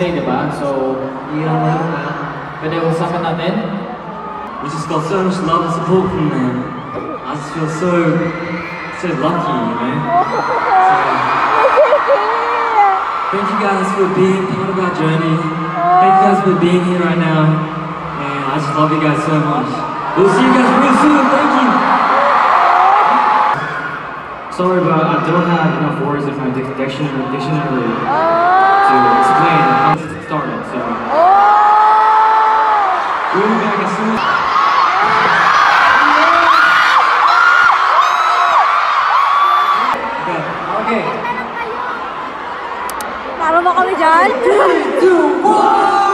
po, pero ito na yung last day, di ba? So, Iyan na yun na. pwede usapan natin? We just got so much love and support from them. I just feel so, so lucky, you know? So, thank you guys for being part of our journey. Thank you guys for being here right now. And I just love you guys so much. We'll see you guys real soon. Thank you. Sorry, but I don't have enough words in my dic- dictionary, dictionary oh to explain how it started, so... Oh! We'll be back as soon as... Okay. Parang ako dyan. 3, 2,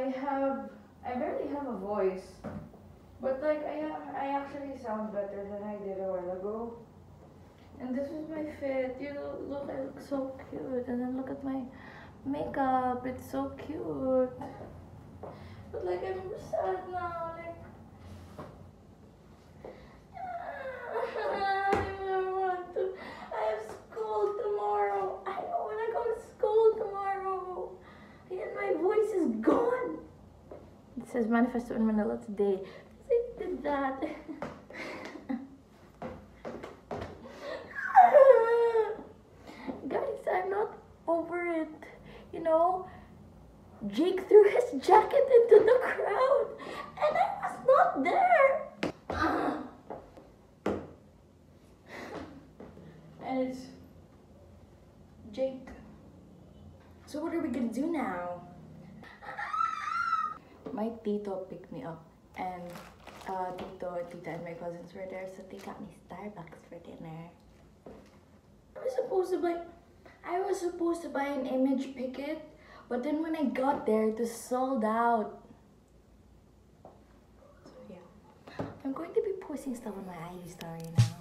I have. I barely have a voice. But like I I actually sound better than I did a while ago. And this is my fit. You look, I look so cute. And then look at my makeup. It's so cute. But like I'm sad now. Like. I don't want to. I have school tomorrow. I don't want to go to school tomorrow. And my voice is gone. Says manifesto in Manila today. I did that. Guys, I'm not over it. You know, Jake threw his jacket into the crowd, and I was not there. and it's Jake. So what are we gonna do now? My tito picked me up and uh, tito, tita and my cousins were there so they got me Starbucks for dinner. I was supposed to buy I was supposed to buy an image picket but then when I got there it was sold out. So yeah. I'm going to be posting stuff on my IG story now.